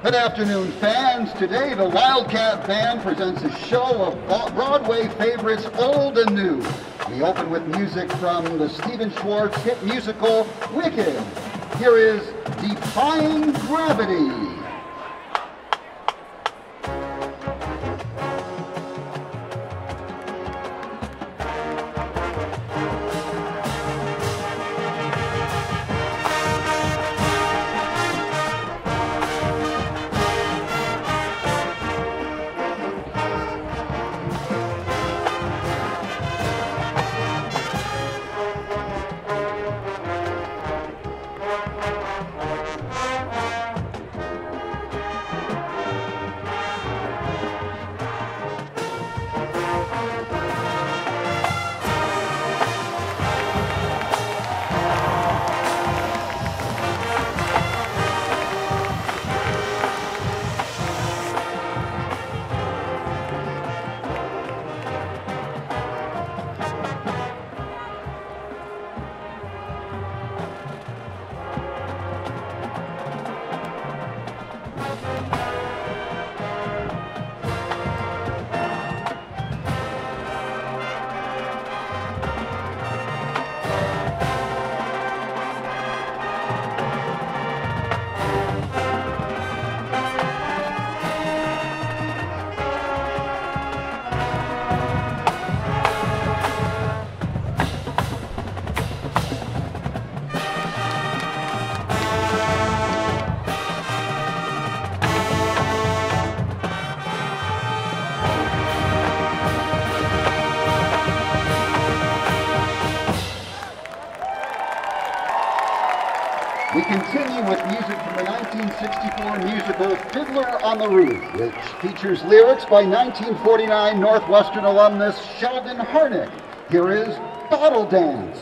Good afternoon, fans. Today, the Wildcat Band presents a show of Broadway favorites, old and new. We open with music from the Stephen Schwartz hit musical, Wicked. Here is Defying Gravity. We continue with music from the 1964 musical Fiddler on the Roof, which features lyrics by 1949 Northwestern alumnus Sheldon Harnick. Here is Bottle Dance.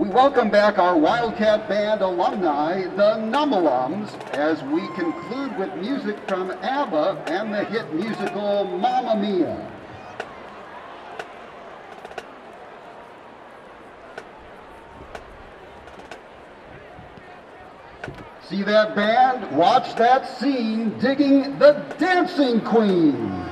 We welcome back our Wildcat Band alumni, the Numalums, as we conclude with music from ABBA and the hit musical Mamma Mia. See that band? Watch that scene digging the Dancing Queen.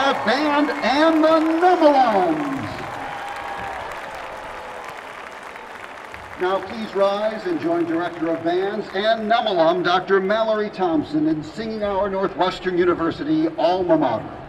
Wildcat Band and the Numalums. Now please rise and join Director of Bands and Numalum, Dr. Mallory Thompson, in singing our Northwestern University alma mater.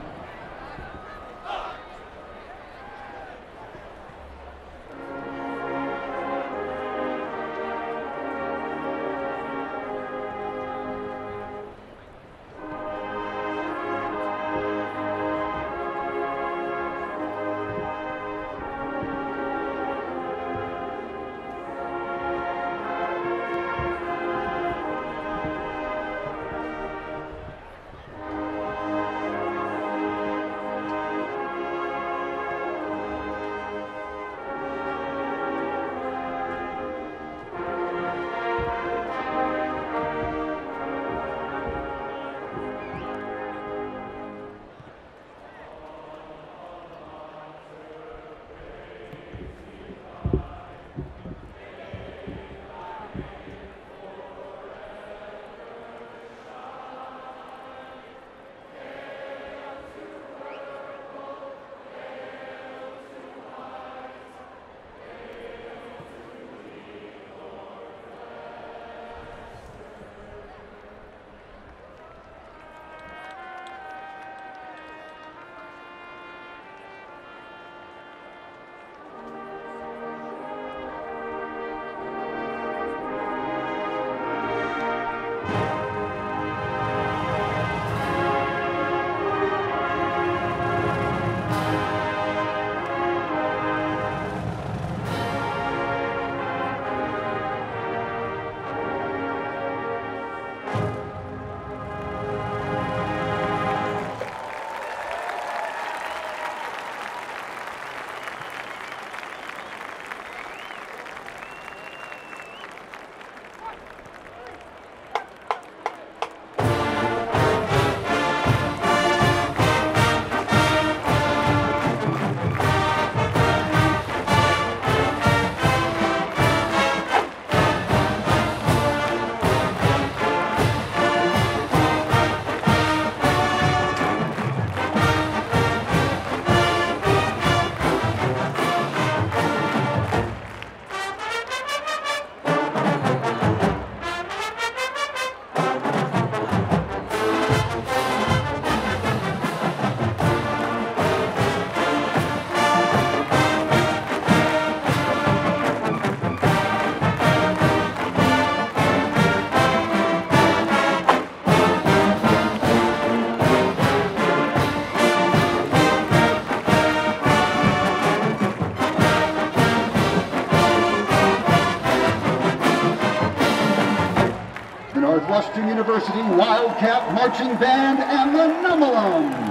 University Wildcat Marching Band and the Numalums.